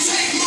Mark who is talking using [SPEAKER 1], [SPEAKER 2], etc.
[SPEAKER 1] take